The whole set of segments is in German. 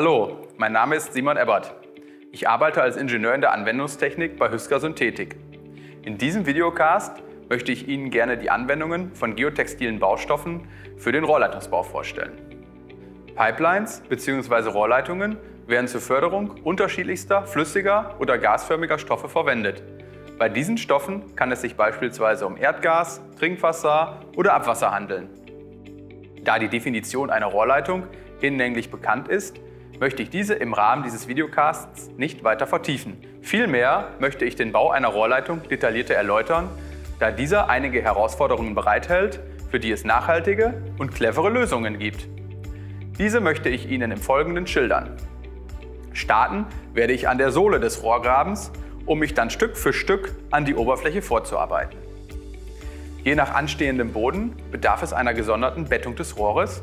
Hallo, mein Name ist Simon Ebbert. Ich arbeite als Ingenieur in der Anwendungstechnik bei Hüsker Synthetik. In diesem Videocast möchte ich Ihnen gerne die Anwendungen von geotextilen Baustoffen für den Rohrleitungsbau vorstellen. Pipelines bzw. Rohrleitungen werden zur Förderung unterschiedlichster flüssiger oder gasförmiger Stoffe verwendet. Bei diesen Stoffen kann es sich beispielsweise um Erdgas, Trinkwasser oder Abwasser handeln. Da die Definition einer Rohrleitung hinlänglich bekannt ist, möchte ich diese im Rahmen dieses Videocasts nicht weiter vertiefen. Vielmehr möchte ich den Bau einer Rohrleitung detaillierter erläutern, da dieser einige Herausforderungen bereithält, für die es nachhaltige und clevere Lösungen gibt. Diese möchte ich Ihnen im Folgenden schildern. Starten werde ich an der Sohle des Rohrgrabens, um mich dann Stück für Stück an die Oberfläche vorzuarbeiten. Je nach anstehendem Boden bedarf es einer gesonderten Bettung des Rohres,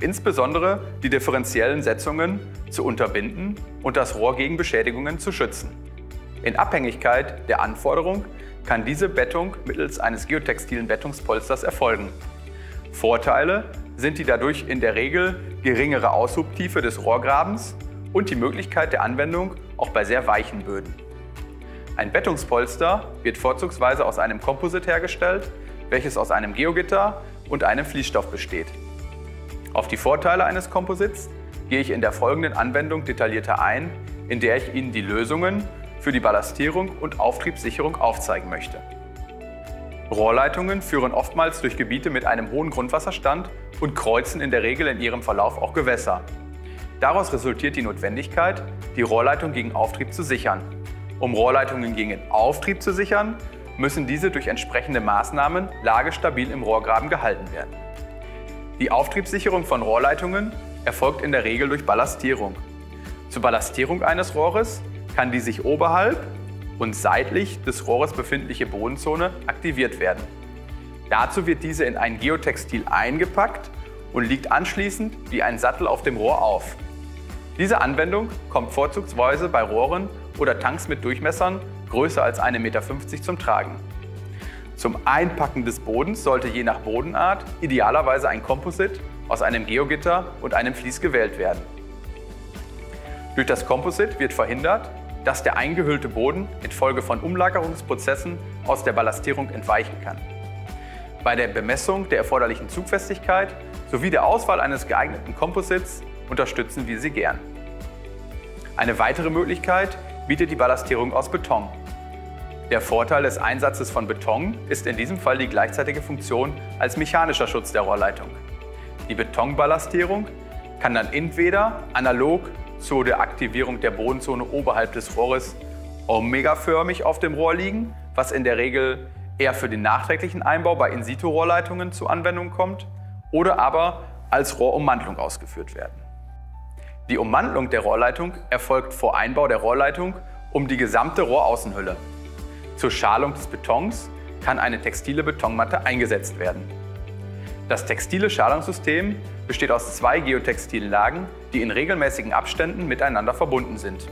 insbesondere die differenziellen Setzungen zu unterbinden und das Rohr gegen Beschädigungen zu schützen. In Abhängigkeit der Anforderung kann diese Bettung mittels eines geotextilen Bettungspolsters erfolgen. Vorteile sind die dadurch in der Regel geringere Aushubtiefe des Rohrgrabens und die Möglichkeit der Anwendung auch bei sehr weichen Böden. Ein Bettungspolster wird vorzugsweise aus einem Komposit hergestellt, welches aus einem Geogitter und einem Fließstoff besteht. Auf die Vorteile eines Komposits gehe ich in der folgenden Anwendung detaillierter ein, in der ich Ihnen die Lösungen für die Ballastierung und Auftriebssicherung aufzeigen möchte. Rohrleitungen führen oftmals durch Gebiete mit einem hohen Grundwasserstand und kreuzen in der Regel in ihrem Verlauf auch Gewässer. Daraus resultiert die Notwendigkeit, die Rohrleitung gegen Auftrieb zu sichern. Um Rohrleitungen gegen Auftrieb zu sichern, müssen diese durch entsprechende Maßnahmen lagestabil im Rohrgraben gehalten werden. Die Auftriebssicherung von Rohrleitungen erfolgt in der Regel durch Ballastierung. Zur Ballastierung eines Rohres kann die sich oberhalb und seitlich des Rohres befindliche Bodenzone aktiviert werden. Dazu wird diese in ein Geotextil eingepackt und liegt anschließend wie ein Sattel auf dem Rohr auf. Diese Anwendung kommt vorzugsweise bei Rohren oder Tanks mit Durchmessern größer als 1,50 Meter zum Tragen. Zum Einpacken des Bodens sollte je nach Bodenart idealerweise ein Komposit aus einem Geogitter und einem Vlies gewählt werden. Durch das Komposit wird verhindert, dass der eingehüllte Boden infolge von Umlagerungsprozessen aus der Ballastierung entweichen kann. Bei der Bemessung der erforderlichen Zugfestigkeit sowie der Auswahl eines geeigneten Komposits unterstützen wir Sie gern. Eine weitere Möglichkeit bietet die Ballastierung aus Beton. Der Vorteil des Einsatzes von Beton ist in diesem Fall die gleichzeitige Funktion als mechanischer Schutz der Rohrleitung. Die Betonballastierung kann dann entweder analog zu der Aktivierung der Bodenzone oberhalb des Rohres omegaförmig auf dem Rohr liegen, was in der Regel eher für den nachträglichen Einbau bei In-situ-Rohrleitungen zur Anwendung kommt, oder aber als Rohrummantelung ausgeführt werden. Die Ummantelung der Rohrleitung erfolgt vor Einbau der Rohrleitung um die gesamte Rohraußenhülle. Zur Schalung des Betons kann eine textile Betonmatte eingesetzt werden. Das textile Schalungssystem besteht aus zwei geotextilen Lagen, die in regelmäßigen Abständen miteinander verbunden sind.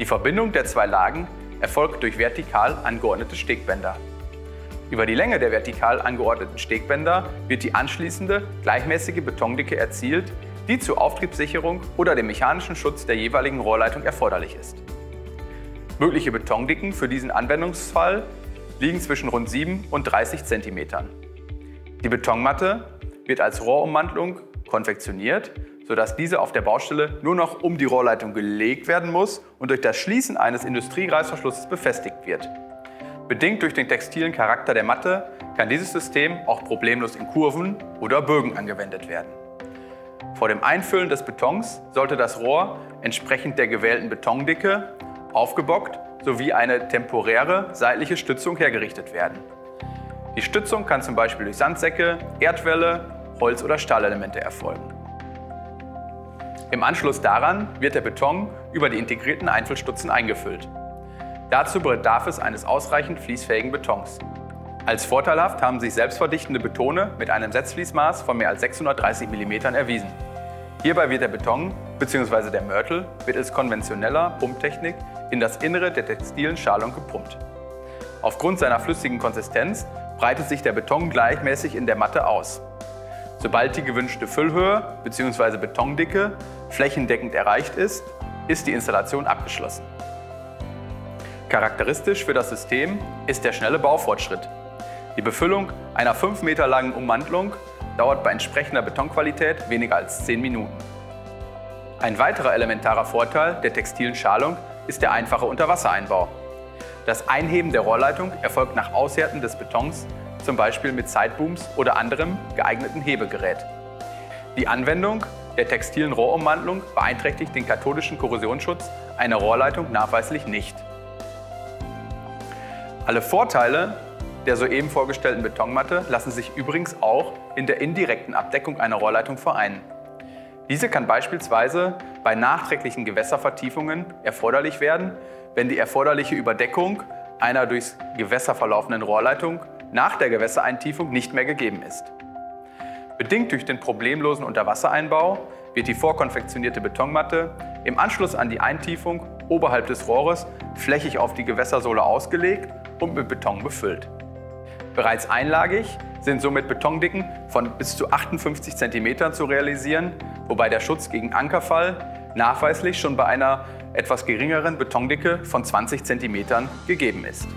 Die Verbindung der zwei Lagen erfolgt durch vertikal angeordnete Stegbänder. Über die Länge der vertikal angeordneten Stegbänder wird die anschließende gleichmäßige Betondicke erzielt, die zur Auftriebssicherung oder dem mechanischen Schutz der jeweiligen Rohrleitung erforderlich ist. Mögliche Betondicken für diesen Anwendungsfall liegen zwischen rund 7 und 30 cm. Die Betonmatte wird als Rohrummantelung konfektioniert, sodass diese auf der Baustelle nur noch um die Rohrleitung gelegt werden muss und durch das Schließen eines Industriereißverschlusses befestigt wird. Bedingt durch den textilen Charakter der Matte kann dieses System auch problemlos in Kurven oder Bögen angewendet werden. Vor dem Einfüllen des Betons sollte das Rohr entsprechend der gewählten Betondicke aufgebockt sowie eine temporäre seitliche Stützung hergerichtet werden. Die Stützung kann zum Beispiel durch Sandsäcke, Erdwälle, Holz- oder Stahlelemente erfolgen. Im Anschluss daran wird der Beton über die integrierten Einfüllstutzen eingefüllt. Dazu bedarf es eines ausreichend fließfähigen Betons. Als vorteilhaft haben sich selbstverdichtende Betone mit einem Setzfließmaß von mehr als 630 mm erwiesen. Hierbei wird der Beton bzw. der Mörtel mittels konventioneller Pumptechnik in das Innere der textilen Schalung gepumpt. Aufgrund seiner flüssigen Konsistenz breitet sich der Beton gleichmäßig in der Matte aus. Sobald die gewünschte Füllhöhe bzw. Betondicke flächendeckend erreicht ist, ist die Installation abgeschlossen. Charakteristisch für das System ist der schnelle Baufortschritt. Die Befüllung einer 5 Meter langen Ummantelung dauert bei entsprechender Betonqualität weniger als 10 Minuten. Ein weiterer elementarer Vorteil der textilen Schalung ist der einfache Unterwassereinbau. Das Einheben der Rohrleitung erfolgt nach Aushärten des Betons, zum Beispiel mit Sidebooms oder anderem geeigneten Hebegerät. Die Anwendung der textilen Rohrummantelung beeinträchtigt den kathodischen Korrosionsschutz einer Rohrleitung nachweislich nicht. Alle Vorteile der soeben vorgestellten Betonmatte lassen sich übrigens auch in der indirekten Abdeckung einer Rohrleitung vereinen. Diese kann beispielsweise bei nachträglichen Gewässervertiefungen erforderlich werden, wenn die erforderliche Überdeckung einer durchs Gewässer verlaufenden Rohrleitung nach der Gewässereintiefung nicht mehr gegeben ist. Bedingt durch den problemlosen Unterwassereinbau wird die vorkonfektionierte Betonmatte im Anschluss an die Eintiefung oberhalb des Rohres flächig auf die Gewässersohle ausgelegt und mit Beton befüllt. Bereits einlagig sind somit Betondicken von bis zu 58 cm zu realisieren, wobei der Schutz gegen Ankerfall nachweislich schon bei einer etwas geringeren Betondicke von 20 cm gegeben ist.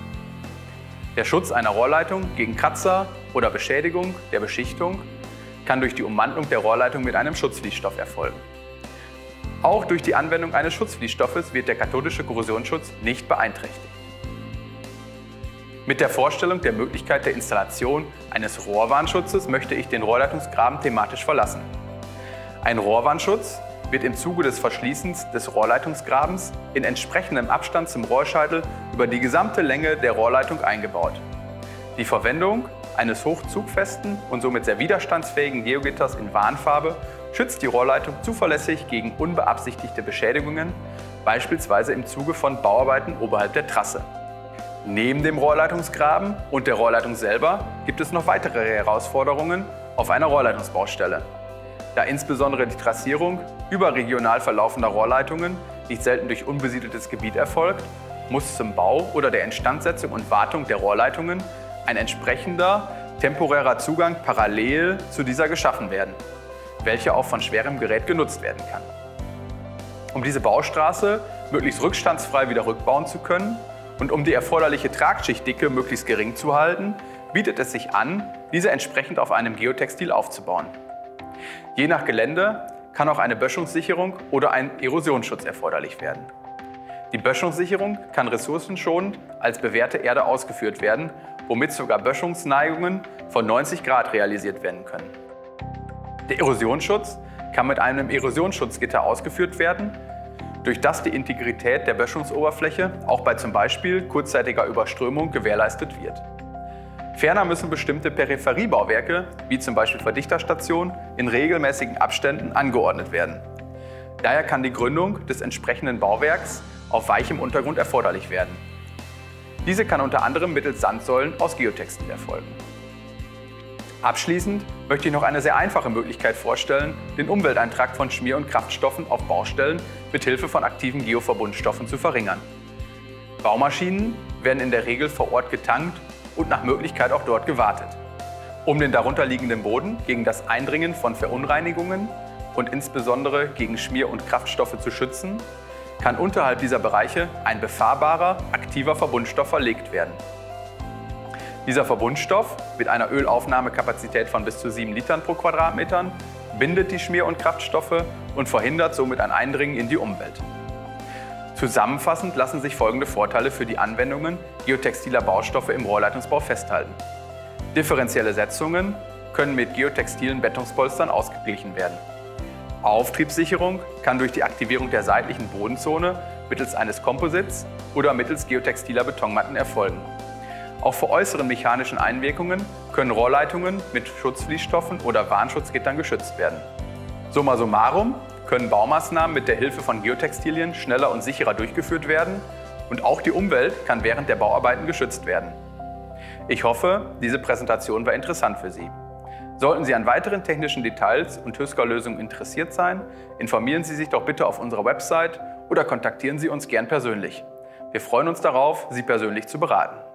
Der Schutz einer Rohrleitung gegen Kratzer oder Beschädigung der Beschichtung kann durch die Ummantelung der Rohrleitung mit einem Schutzfließstoff erfolgen. Auch durch die Anwendung eines Schutzfließstoffes wird der kathodische Korrosionsschutz nicht beeinträchtigt. Mit der Vorstellung der Möglichkeit der Installation eines Rohrwarnschutzes möchte ich den Rohrleitungsgraben thematisch verlassen. Ein Rohrwarnschutz wird im Zuge des Verschließens des Rohrleitungsgrabens in entsprechendem Abstand zum Rohrscheitel über die gesamte Länge der Rohrleitung eingebaut. Die Verwendung eines hochzugfesten und somit sehr widerstandsfähigen Geogitters in Warnfarbe schützt die Rohrleitung zuverlässig gegen unbeabsichtigte Beschädigungen, beispielsweise im Zuge von Bauarbeiten oberhalb der Trasse. Neben dem Rohrleitungsgraben und der Rohrleitung selber gibt es noch weitere Herausforderungen auf einer Rohrleitungsbaustelle. Da insbesondere die Trassierung überregional verlaufender Rohrleitungen nicht selten durch unbesiedeltes Gebiet erfolgt, muss zum Bau oder der Instandsetzung und Wartung der Rohrleitungen ein entsprechender temporärer Zugang parallel zu dieser geschaffen werden, welcher auch von schwerem Gerät genutzt werden kann. Um diese Baustraße möglichst rückstandsfrei wieder rückbauen zu können, und um die erforderliche Tragschichtdicke möglichst gering zu halten, bietet es sich an, diese entsprechend auf einem Geotextil aufzubauen. Je nach Gelände kann auch eine Böschungssicherung oder ein Erosionsschutz erforderlich werden. Die Böschungssicherung kann ressourcenschonend als bewährte Erde ausgeführt werden, womit sogar Böschungsneigungen von 90 Grad realisiert werden können. Der Erosionsschutz kann mit einem Erosionsschutzgitter ausgeführt werden, durch das die Integrität der Böschungsoberfläche auch bei zum Beispiel kurzzeitiger Überströmung gewährleistet wird. Ferner müssen bestimmte Peripheriebauwerke, wie zum Beispiel Verdichterstationen, in regelmäßigen Abständen angeordnet werden. Daher kann die Gründung des entsprechenden Bauwerks auf weichem Untergrund erforderlich werden. Diese kann unter anderem mittels Sandsäulen aus Geotextil erfolgen. Abschließend möchte ich noch eine sehr einfache Möglichkeit vorstellen, den Umwelteintrag von Schmier- und Kraftstoffen auf Baustellen mit Hilfe von aktiven Geoverbundstoffen zu verringern. Baumaschinen werden in der Regel vor Ort getankt und nach Möglichkeit auch dort gewartet. Um den darunterliegenden Boden gegen das Eindringen von Verunreinigungen und insbesondere gegen Schmier- und Kraftstoffe zu schützen, kann unterhalb dieser Bereiche ein befahrbarer, aktiver Verbundstoff verlegt werden. Dieser Verbundstoff mit einer Ölaufnahmekapazität von bis zu 7 Litern pro Quadratmeter bindet die Schmier- und Kraftstoffe und verhindert somit ein Eindringen in die Umwelt. Zusammenfassend lassen sich folgende Vorteile für die Anwendungen geotextiler Baustoffe im Rohrleitungsbau festhalten. Differenzielle Setzungen können mit geotextilen Bettungspolstern ausgeglichen werden. Auftriebssicherung kann durch die Aktivierung der seitlichen Bodenzone mittels eines Komposits oder mittels geotextiler Betonmatten erfolgen. Auch vor äußeren mechanischen Einwirkungen können Rohrleitungen mit Schutzfließstoffen oder Warnschutzgittern geschützt werden. Summa summarum können Baumaßnahmen mit der Hilfe von Geotextilien schneller und sicherer durchgeführt werden und auch die Umwelt kann während der Bauarbeiten geschützt werden. Ich hoffe, diese Präsentation war interessant für Sie. Sollten Sie an weiteren technischen Details und Hüsker-Lösungen interessiert sein, informieren Sie sich doch bitte auf unserer Website oder kontaktieren Sie uns gern persönlich. Wir freuen uns darauf, Sie persönlich zu beraten.